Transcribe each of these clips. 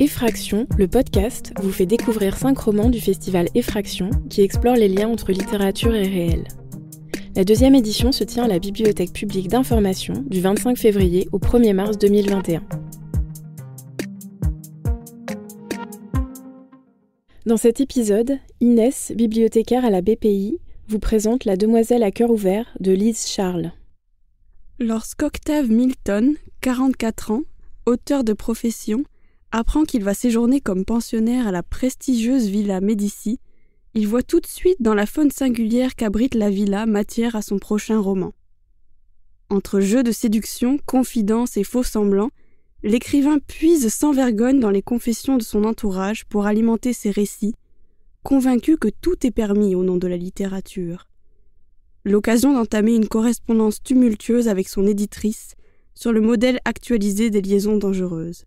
Effraction, le podcast, vous fait découvrir cinq romans du festival Effraction qui explorent les liens entre littérature et réel. La deuxième édition se tient à la Bibliothèque publique d'information du 25 février au 1er mars 2021. Dans cet épisode, Inès, bibliothécaire à la BPI, vous présente La demoiselle à cœur ouvert de Lise Charles. Lorsqu'Octave Milton, 44 ans, auteur de profession, apprend qu'il va séjourner comme pensionnaire à la prestigieuse villa Médicis, il voit tout de suite dans la faune singulière qu'abrite la villa matière à son prochain roman. Entre jeux de séduction, confidences et faux semblants, l'écrivain puise sans vergogne dans les confessions de son entourage pour alimenter ses récits, convaincu que tout est permis au nom de la littérature. L'occasion d'entamer une correspondance tumultueuse avec son éditrice sur le modèle actualisé des liaisons dangereuses.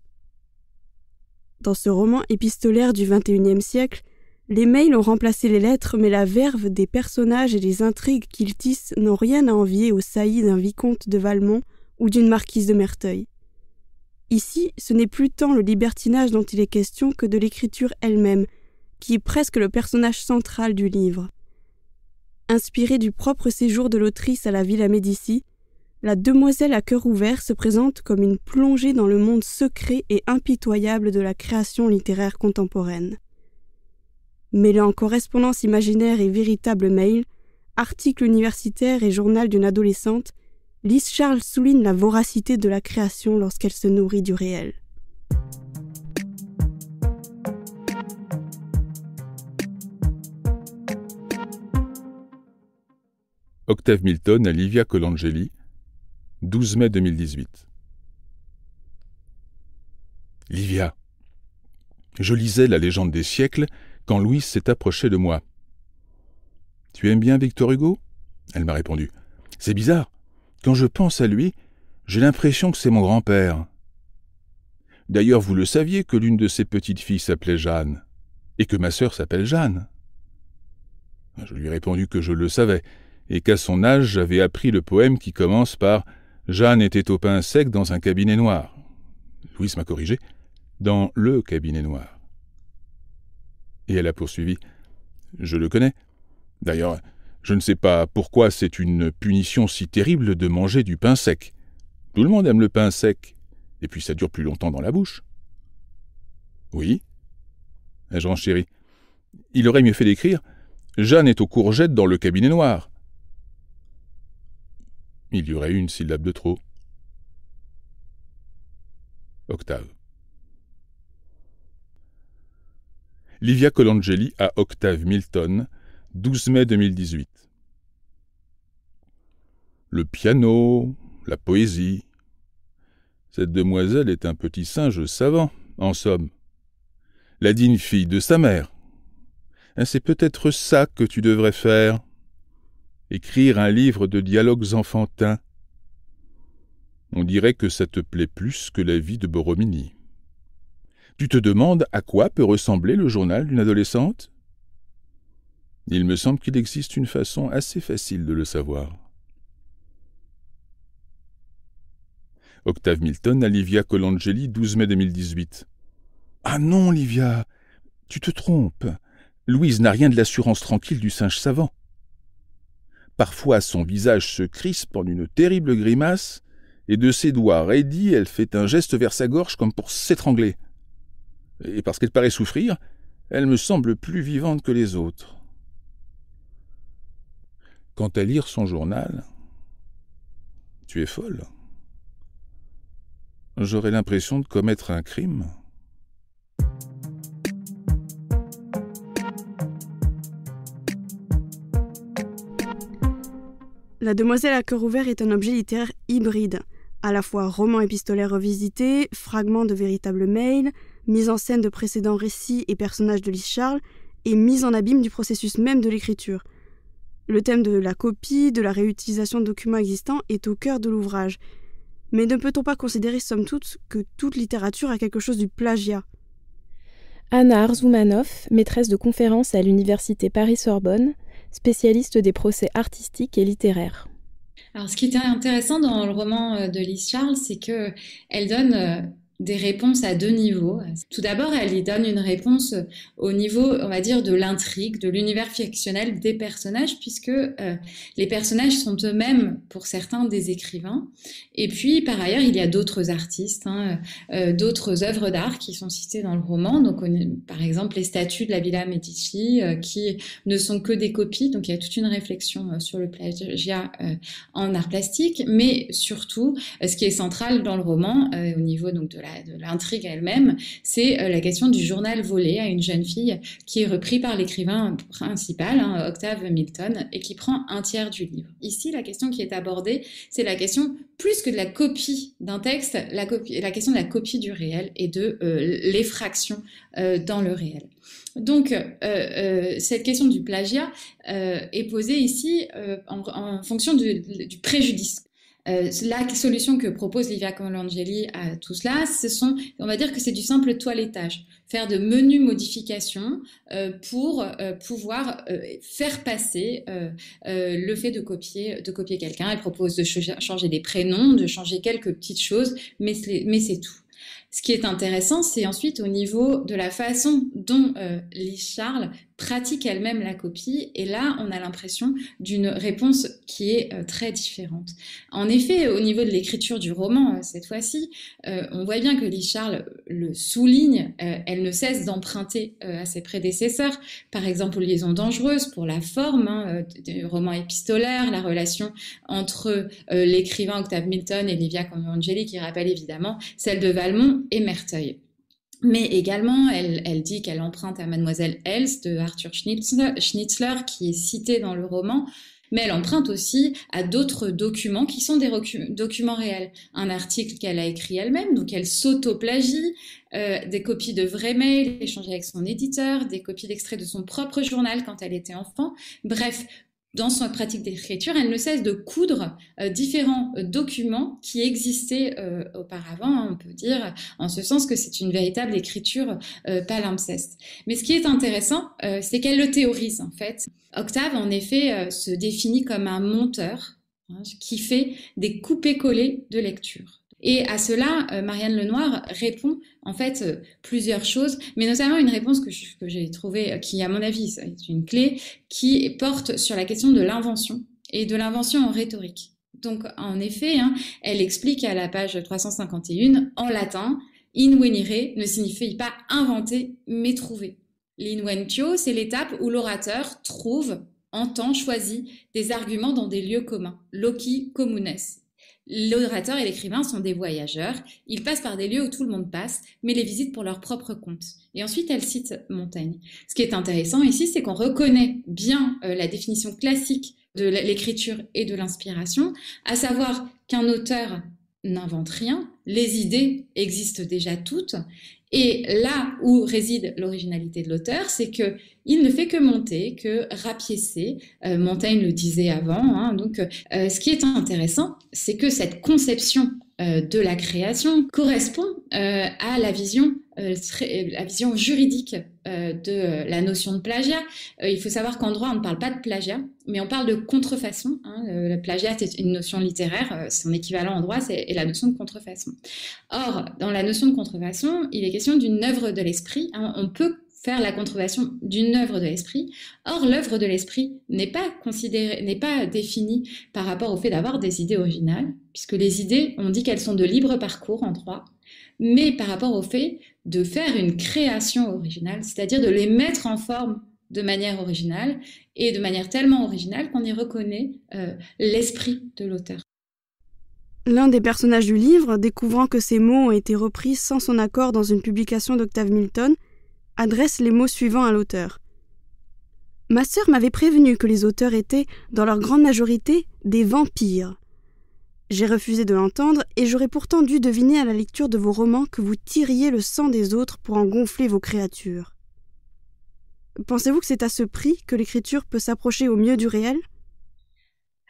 Dans ce roman épistolaire du XXIe siècle, les mails ont remplacé les lettres, mais la verve des personnages et les intrigues qu'ils tissent n'ont rien à envier aux saillies d'un vicomte de Valmont ou d'une marquise de Merteuil. Ici, ce n'est plus tant le libertinage dont il est question que de l'écriture elle-même, qui est presque le personnage central du livre. Inspiré du propre séjour de l'autrice à la Villa Médicis, la demoiselle à cœur ouvert se présente comme une plongée dans le monde secret et impitoyable de la création littéraire contemporaine. Mêlant correspondance imaginaire et véritable mail, article universitaire et journal d'une adolescente, Lise Charles souligne la voracité de la création lorsqu'elle se nourrit du réel. Octave Milton à Livia Colangeli, 12 mai 2018. Livia. Je lisais la légende des siècles quand Louise s'est approchée de moi. Tu aimes bien Victor Hugo? Elle m'a répondu. C'est bizarre. Quand je pense à lui, j'ai l'impression que c'est mon grand-père. D'ailleurs, vous le saviez que l'une de ses petites filles s'appelait Jeanne, et que ma sœur s'appelle Jeanne. Je lui ai répondu que je le savais, et qu'à son âge j'avais appris le poème qui commence par Jeanne était au pain sec dans un cabinet noir. Louise m'a corrigé, dans le cabinet noir. Et elle a poursuivi Je le connais. D'ailleurs, je ne sais pas pourquoi c'est une punition si terrible de manger du pain sec. Tout le monde aime le pain sec, et puis ça dure plus longtemps dans la bouche. Oui ai-je renchéri. Il aurait mieux fait d'écrire Jeanne est aux courgettes dans le cabinet noir il y aurait une syllabe de trop. Octave. Livia Colangeli à Octave Milton, 12 mai 2018. Le piano, la poésie. Cette demoiselle est un petit singe savant, en somme. La digne fille de sa mère. C'est peut-être ça que tu devrais faire écrire un livre de dialogues enfantins. On dirait que ça te plaît plus que la vie de Borromini. Tu te demandes à quoi peut ressembler le journal d'une adolescente? Il me semble qu'il existe une façon assez facile de le savoir. Octave Milton à Livia Colangeli, 12 mai 2018. Ah non, Livia, tu te trompes. Louise n'a rien de l'assurance tranquille du singe savant. Parfois son visage se crispe en une terrible grimace, et de ses doigts raidis elle fait un geste vers sa gorge comme pour s'étrangler. Et parce qu'elle paraît souffrir, elle me semble plus vivante que les autres. Quant à lire son journal, tu es folle. J'aurais l'impression de commettre un crime. La Demoiselle à cœur ouvert est un objet littéraire hybride, à la fois roman épistolaire revisité, fragment de véritables mails, mise en scène de précédents récits et personnages de Lise Charles, et mise en abîme du processus même de l'écriture. Le thème de la copie, de la réutilisation de documents existants est au cœur de l'ouvrage. Mais ne peut-on pas considérer, somme toute, que toute littérature a quelque chose du plagiat? Anna Arzoumanoff, maîtresse de conférences à l'université Paris-Sorbonne, spécialiste des procès artistiques et littéraires. Alors, ce qui était intéressant dans le roman euh, de Lise Charles, c'est que elle donne euh, des réponses à deux niveaux. Tout d'abord, elle y donne une réponse au niveau, on va dire, de l'intrigue, de l'univers fictionnel des personnages, puisque euh, les personnages sont eux-mêmes, pour certains, des écrivains. Et puis, par ailleurs, il y a d'autres artistes, hein, euh, d'autres œuvres d'art qui sont citées dans le roman. Donc, par exemple, les statues de la Villa Medici, euh, qui ne sont que des copies. Donc, il y a toute une réflexion sur le plagiat en art plastique, mais surtout, ce qui est central dans le roman, au niveau donc de la de l'intrigue elle-même, c'est euh, la question du journal volé à une jeune fille qui est repris par l'écrivain principal, hein, Octave Milton, et qui prend un tiers du livre. Ici, la question qui est abordée, c'est la question plus que de la copie d'un texte, la, question de la copie du réel et de euh, l'effraction euh, dans le réel. Donc, cette question du plagiat est posée ici en, fonction du préjudice euh, la solution que propose Livia Colangeli à tout cela, ce sont, on va dire que c'est du simple toilettage, faire de menus modifications euh, pour euh, pouvoir faire passer le fait de copier, de copier quelqu'un. Elle propose de changer des prénoms, de changer quelques petites choses, mais c'est tout. Ce qui est intéressant, c'est ensuite au niveau de la façon dont Lise Charles pratique elle-même la copie. Et là, on a l'impression d'une réponse qui est euh, très différente. En effet, au niveau de l'écriture du roman, euh, cette fois-ci, on voit bien que Lise Charles le souligne. elle ne cesse d'emprunter à ses prédécesseurs. Par exemple, aux liaisons dangereuses pour la forme hein, du roman épistolaire, la relation entre l'écrivain Octave Milton et Livia Convangeli, qui rappelle évidemment celle de Valmont et Merteuil. Mais également, elle, dit qu'elle emprunte à Mademoiselle Else de Arthur Schnitzler, qui est cité dans le roman, mais elle emprunte aussi à d'autres documents qui sont des documents réels. Un article qu'elle a écrit elle-même, donc elle s'auto-plagie, euh, des copies de vrais mails échangés avec son éditeur, des copies d'extraits de son propre journal quand elle était enfant. Bref, dans son pratique d'écriture, elle ne cesse de coudre euh, différents euh, documents qui existaient euh, auparavant, hein, on peut dire, en ce sens que c'est une véritable écriture palimpseste. Mais ce qui est intéressant, c'est qu'elle le théorise en fait. Octave, en effet, se définit comme un monteur hein, qui fait des coupés-collés de lecture. Et à cela, euh, Marianne Lenoir répond en fait euh, plusieurs choses, mais notamment une réponse que, j'ai trouvée, euh, qui à mon avis est une clé, qui porte sur la question de l'invention et de l'invention en rhétorique. Donc en effet, hein, elle explique à la page 351 en latin, invenire ne signifie pas inventer, mais trouver. L'inventio, c'est l'étape où l'orateur trouve, entend, choisit des arguments dans des lieux communs. Loci communes. L'orateur et l'écrivain sont des voyageurs. Ils passent par des lieux où tout le monde passe, mais les visitent pour leur propre compte. Et ensuite, elle cite Montaigne. Ce qui est intéressant ici, c'est qu'on reconnaît bien euh, la définition classique de l'écriture et de l'inspiration, à savoir qu'un auteur n'invente rien, les idées existent déjà toutes, et là où réside l'originalité de l'auteur, c'est que il ne fait que monter, que rapiécer. Euh, Montaigne le disait avant. Hein, donc, euh, ce qui est intéressant, c'est que cette conception euh, de la création correspond à la vision, la vision juridique de la notion de plagiat. il faut savoir qu'en droit, on ne parle pas de plagiat, mais on parle de contrefaçon. Hein. le plagiat est une notion littéraire, son équivalent en droit, c'est la notion de contrefaçon. Or, dans la notion de contrefaçon, il est question d'une œuvre de l'esprit. Hein. on peut faire la contrefaçon d'une œuvre de l'esprit. Or, l'œuvre de l'esprit n'est pas considérée, n'est pas définie par rapport au fait d'avoir des idées originales, puisque les idées, on dit qu'elles sont de libre parcours en droit, mais par rapport au fait de faire une création originale, c'est-à-dire de les mettre en forme de manière originale et de manière tellement originale qu'on y reconnaît euh, l'esprit de l'auteur. L'un des personnages du livre, découvrant que ces mots ont été repris sans son accord dans une publication d'Octave Milton, adresse les mots suivants à l'auteur. Ma sœur m'avait prévenu que les auteurs étaient, dans leur grande majorité, des vampires. J'ai refusé de l'entendre, et j'aurais pourtant dû deviner à la lecture de vos romans que vous tiriez le sang des autres pour en gonfler vos créatures. Pensez-vous que c'est à ce prix que l'écriture peut s'approcher au mieux du réel?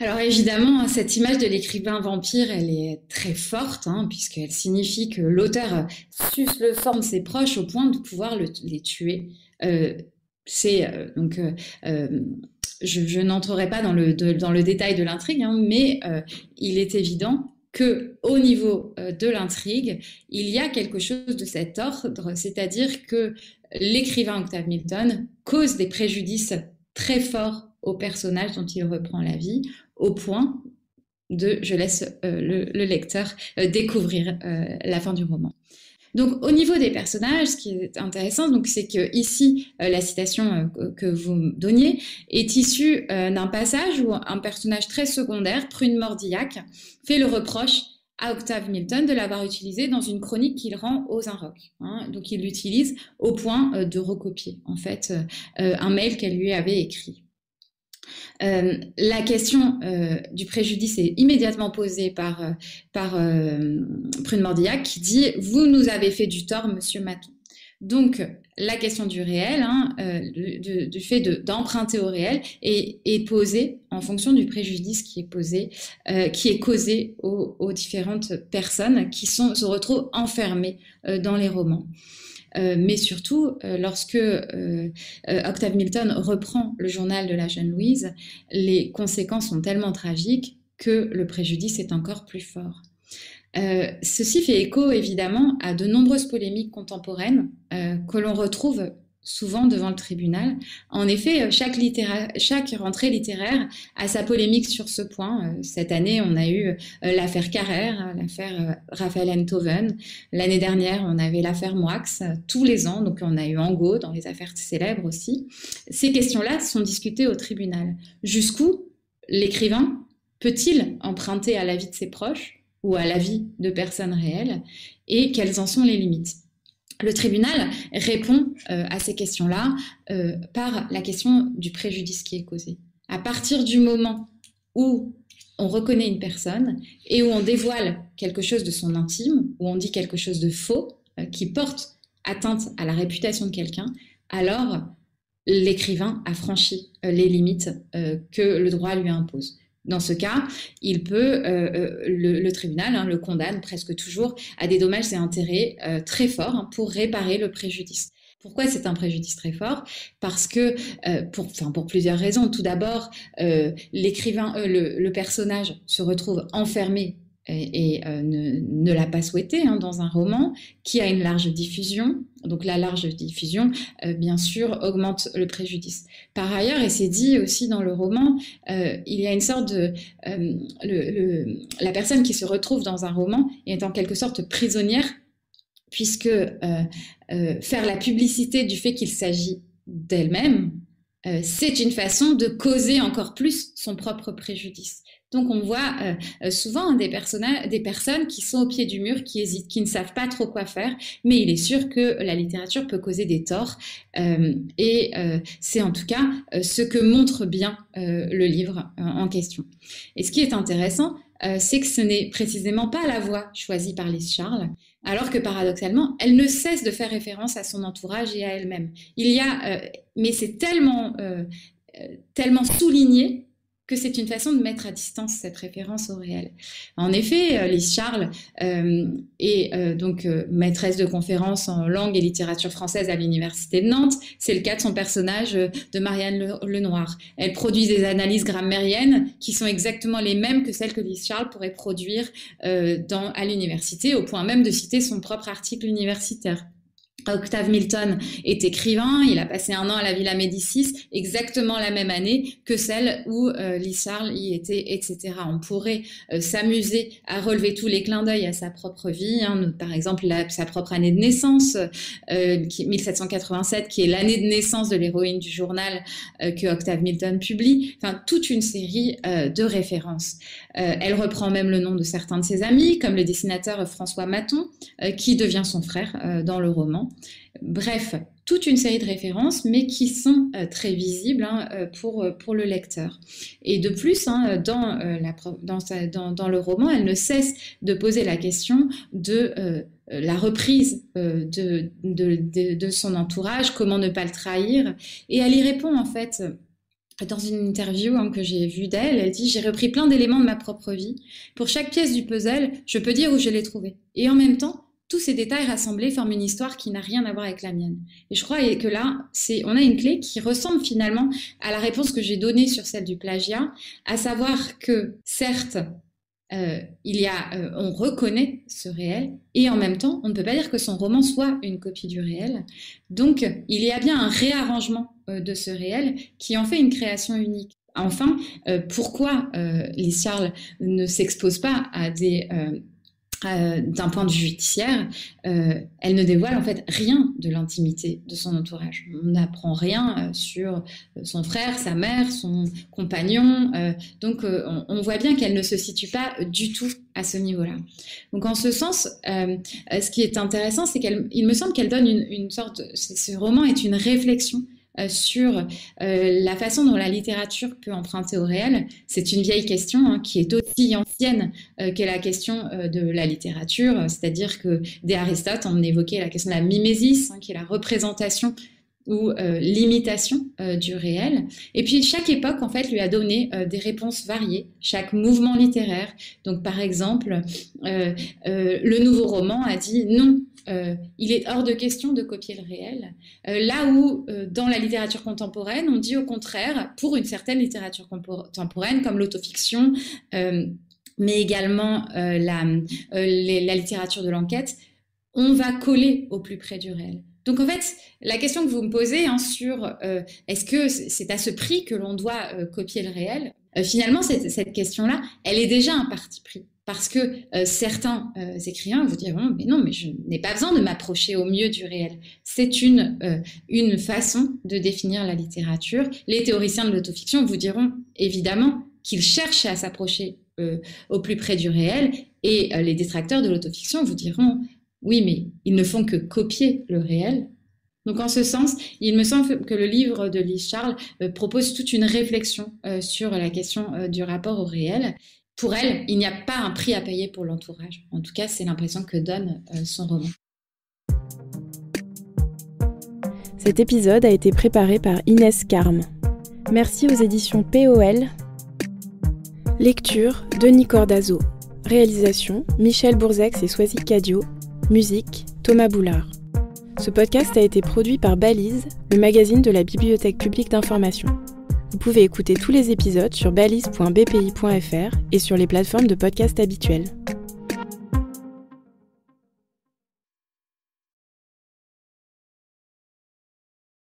Alors évidemment, cette image de l'écrivain vampire, elle est très forte, hein, puisqu'elle signifie que l'auteur suce le forme ses proches au point de pouvoir les tuer. Euh, c'est euh, donc, euh, je, n'entrerai pas dans le, dans le détail de l'intrigue, hein, mais il est évident que au niveau de l'intrigue, il y a quelque chose de cet ordre, c'est-à-dire que l'écrivain Octave Milton cause des préjudices très forts au personnage dont il reprend la vie, au point de, je laisse le, lecteur découvrir la fin du roman. Donc, au niveau des personnages, ce qui est intéressant, donc, c'est que ici, euh, la citation euh, que vous donniez est issue euh, d'un passage où un personnage très secondaire, Prune Mordillac, fait le reproche à Octave Milton de l'avoir utilisé dans une chronique qu'il rend aux Inrocks. Hein. Donc, il l'utilise au point de recopier, en fait, un mail qu'elle lui avait écrit. Euh, la question euh, du préjudice est immédiatement posée par, euh, Prune Mordillac qui dit Vous nous avez fait du tort, monsieur Maton. Donc, la question du réel, hein, du, fait d'emprunter au réel, est, posée en fonction du préjudice qui est posé, qui est causé aux, différentes personnes qui sont, se retrouvent enfermées dans les romans. Euh, mais surtout, euh, lorsque euh, Octave Milton reprend le journal de la jeune Louise, les conséquences sont tellement tragiques que le préjudice est encore plus fort. ceci fait écho évidemment à de nombreuses polémiques contemporaines que l'on retrouve souvent devant le tribunal. En effet, euh, chaque, rentrée littéraire a sa polémique sur ce point. Euh, cette année, on a eu euh, l'affaire Carrère, l'affaire Raphaël Enthoven. L'année dernière, on avait l'affaire Moix. Tous les ans, donc on a eu Angot dans les affaires célèbres aussi. Ces questions-là sont discutées au tribunal. Jusqu'où l'écrivain peut-il emprunter à la vie de ses proches ou à la vie de personnes réelles et quelles en sont les limites? Le tribunal répond euh, à ces questions-là euh, par la question du préjudice qui est causé. À partir du moment où on reconnaît une personne et où on dévoile quelque chose de son intime, où on dit quelque chose de faux euh, qui porte atteinte à la réputation de quelqu'un, alors l'écrivain a franchi les limites que le droit lui impose. Dans ce cas, il peut, euh, euh, le, tribunal hein, le condamne presque toujours à des dommages et intérêts euh, très forts hein, pour réparer le préjudice. Pourquoi c'est un préjudice très fort? Parce que, pour, enfin, pour plusieurs raisons. Tout d'abord, l'écrivain, le, personnage se retrouve enfermé et, euh, ne, l'a pas souhaité hein, dans un roman qui a une large diffusion. Donc la large diffusion, euh, bien sûr, augmente le préjudice. Par ailleurs, et c'est dit aussi dans le roman, euh, il y a une sorte de... La personne qui se retrouve dans un roman est en quelque sorte prisonnière, puisque faire la publicité du fait qu'il s'agit d'elle-même, c'est une façon de causer encore plus son propre préjudice. Donc on voit euh, euh, souvent des, des personnes qui sont au pied du mur, qui hésitent, qui ne savent pas trop quoi faire, mais il est sûr que la littérature peut causer des torts. Euh, et c'est en tout cas ce que montre bien le livre en question. Et ce qui est intéressant, c'est que ce n'est précisément pas la voie choisie par Lise Charles, alors que paradoxalement, elle ne cesse de faire référence à son entourage et à elle-même. Il y a, mais c'est tellement, tellement souligné c'est une façon de mettre à distance cette référence au réel. En effet, euh, Lise Charles euh, est euh, donc maîtresse de conférences en langue et littérature française à l'Université de Nantes. C'est le cas de son personnage de Marianne Lenoir. Elle produit des analyses grammairiennes qui sont exactement les mêmes que celles que Lise Charles pourrait produire à l'université, au point même de citer son propre article universitaire. Octave Milton est écrivain, il a passé un an à la Villa Médicis, exactement la même année que celle où euh, Charles y était, etc. On pourrait euh, s'amuser à relever tous les clins d'œil à sa propre vie, hein, par exemple sa propre année de naissance, euh, qui, 1787, qui est l'année de naissance de l'héroïne du journal euh, que Octave Milton publie, enfin toute une série de références. elle reprend même le nom de certains de ses amis, comme le dessinateur François Maton, qui devient son frère dans le roman. Bref, toute une série de références, mais qui sont euh, très visibles hein, euh, pour, euh, pour le lecteur. Et de plus, hein, dans, dans, le roman, elle ne cesse de poser la question de la reprise de, de, de, son entourage, comment ne pas le trahir. Et elle y répond en fait dans une interview hein, que j'ai vue d'elle, elle dit J'ai repris plein d'éléments de ma propre vie. Pour chaque pièce du puzzle, je peux dire où je l'ai trouvé. Et en même temps, tous ces détails rassemblés forment une histoire qui n'a rien à voir avec la mienne. Et je crois que là, c'est, on a une clé qui ressemble finalement à la réponse que j'ai donnée sur celle du plagiat, à savoir que certes, il y a, on reconnaît ce réel et en même temps, on ne peut pas dire que son roman soit une copie du réel. Donc, il y a bien un réarrangement de ce réel qui en fait une création unique. Enfin, pourquoi les Charles ne s'expose pas à des euh, d'un point de vue judiciaire, euh, elle ne dévoile en fait rien de l'intimité de son entourage. On n'apprend rien euh, sur son frère, sa mère, son compagnon. donc on, voit bien qu'elle ne se situe pas du tout à ce niveau-là. Donc en ce sens, ce qui est intéressant, c'est qu'il me semble qu'elle donne une, une sorte, ce roman est une réflexion euh, sur euh, la façon dont la littérature peut emprunter au réel. C'est une vieille question hein, qui est aussi ancienne euh, que la question de la littérature, c'est-à-dire que dès Aristote, on évoquait la question de la mimésis, hein, qui est la représentation ou l'imitation du réel. Et puis chaque époque, en fait, lui a donné des réponses variées, chaque mouvement littéraire. Donc par exemple, le nouveau roman a dit non, euh, il est hors de question de copier le réel. Euh, là où, euh, dans la littérature contemporaine, on dit au contraire, pour une certaine littérature contemporaine, comme l'autofiction, mais également la, littérature de l'enquête, on va coller au plus près du réel. Donc en fait, la question que vous me posez hein, sur est-ce que c'est à ce prix que l'on doit copier le réel, finalement, cette question-là, elle est déjà un parti pris. Parce que euh, certains euh, écrivains vous diront mais non mais je n'ai pas besoin de m'approcher au mieux du réel. C'est une euh, une façon de définir la littérature. Les théoriciens de l'autofiction vous diront évidemment qu'ils cherchent à s'approcher au plus près du réel. Et les détracteurs de l'autofiction vous diront oui mais ils ne font que copier le réel donc en ce sens, il me semble que le livre de Lise Charles propose toute une réflexion sur la question du rapport au réel pour elle, il n'y a pas un prix à payer pour l'entourage. En tout cas, c'est l'impression que donne euh, son roman. Cet épisode a été préparé par Inès Carme. Merci aux éditions POL. Lecture Denis Cordazo. Réalisation Michel Bourzex et Soisy Cadio. Musique Thomas Boulard. Ce podcast a été produit par Balise, le magazine de la Bibliothèque publique d'information. Vous pouvez écouter tous les épisodes sur balise.bpi.fr et sur les plateformes de podcast habituelles.